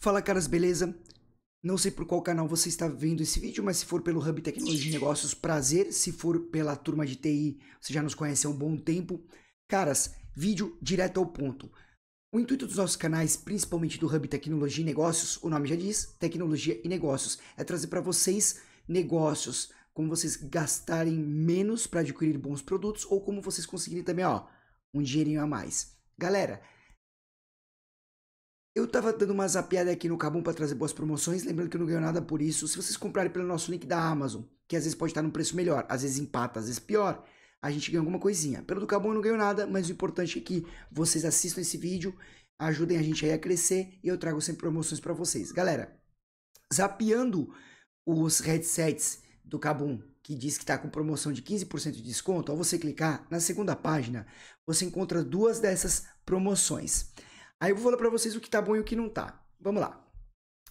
Fala caras, beleza? Não sei por qual canal você está vendo esse vídeo, mas se for pelo Hub Tecnologia e Negócios, prazer. Se for pela turma de TI, você já nos conhece há um bom tempo. Caras, vídeo direto ao ponto. O intuito dos nossos canais, principalmente do Hub Tecnologia e Negócios, o nome já diz, Tecnologia e Negócios, é trazer para vocês negócios, como vocês gastarem menos para adquirir bons produtos ou como vocês conseguirem também, ó, um dinheirinho a mais. Galera, eu tava dando uma zapiada aqui no Cabum para trazer boas promoções, lembrando que eu não ganho nada por isso. Se vocês comprarem pelo nosso link da Amazon, que às vezes pode estar num preço melhor, às vezes empata, às vezes pior, a gente ganha alguma coisinha. Pelo do Cabum eu não ganho nada, mas o importante é que vocês assistam esse vídeo, ajudem a gente aí a crescer e eu trago sempre promoções para vocês. Galera, zapeando os headsets do Cabum, que diz que está com promoção de 15% de desconto, ao você clicar na segunda página, você encontra duas dessas promoções. Aí eu vou falar para vocês o que tá bom e o que não tá. Vamos lá.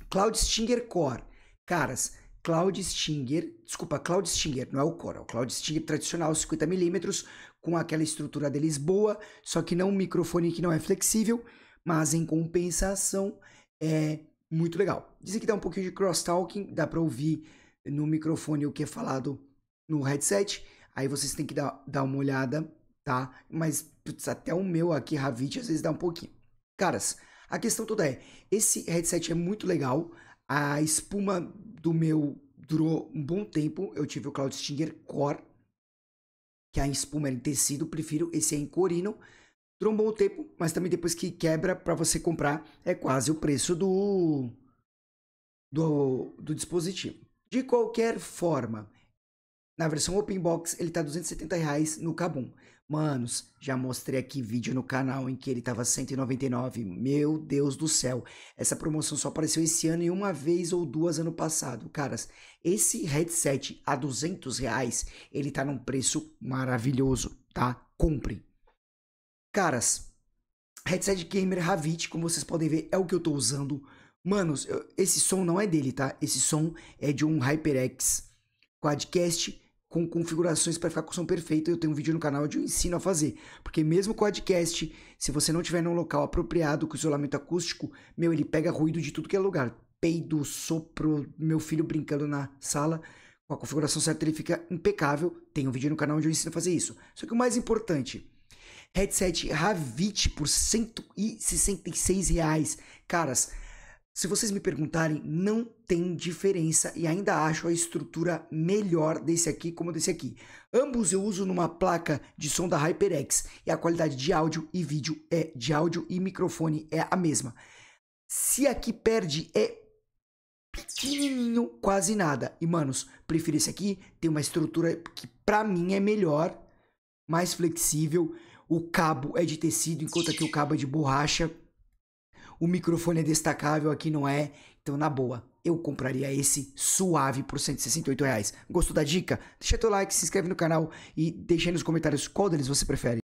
Cloud Stinger Core. Caras, Cloud Stinger, desculpa, Cloud Stinger, não é o Core, é o Cloud Stinger tradicional 50mm com aquela estrutura de Lisboa, só que não um microfone que não é flexível, mas em compensação é muito legal. Dizem que dá um pouquinho de crosstalking, dá para ouvir no microfone o que é falado no headset. Aí vocês têm que dar, dar uma olhada, tá? Mas putz, até o meu aqui, Ravit, às vezes dá um pouquinho. Caras, a questão toda é, esse headset é muito legal, a espuma do meu durou um bom tempo, eu tive o Cloud Stinger Core, que a espuma era em tecido, prefiro esse é em corino, durou um bom tempo, mas também depois que quebra para você comprar é quase o preço do, do, do dispositivo. De qualquer forma, na versão Open Box ele tá 270 reais no Kabum. Manos, já mostrei aqui vídeo no canal em que ele tava 199. Meu Deus do céu. Essa promoção só apareceu esse ano e uma vez ou duas ano passado. Caras, esse headset a 200 reais, ele tá num preço maravilhoso, tá? Compre. Caras, headset gamer Havit, como vocês podem ver, é o que eu tô usando. Manos, esse som não é dele, tá? Esse som é de um HyperX Quadcast com configurações para ficar com som perfeito. Eu tenho um vídeo no canal onde eu ensino a fazer. Porque mesmo com o podcast, se você não tiver num local apropriado com isolamento acústico, meu, ele pega ruído de tudo que é lugar. Peido, sopro, meu filho brincando na sala. Com a configuração certa ele fica impecável. Tem um vídeo no canal onde eu ensino a fazer isso. Só que o mais importante, headset Ravit por 166 reais. Caras, se vocês me perguntarem, não tem diferença e ainda acho a estrutura melhor desse aqui como desse aqui. Ambos eu uso numa placa de som da HyperX e a qualidade de áudio e vídeo é de áudio e microfone é a mesma. Se aqui perde é pequenininho, quase nada. E manos, prefiro esse aqui, tem uma estrutura que para mim é melhor, mais flexível. O cabo é de tecido, enquanto aqui o cabo é de borracha o microfone é destacável, aqui não é. Então, na boa, eu compraria esse suave por 168 reais. Gostou da dica? Deixa teu like, se inscreve no canal e deixa aí nos comentários qual deles você prefere.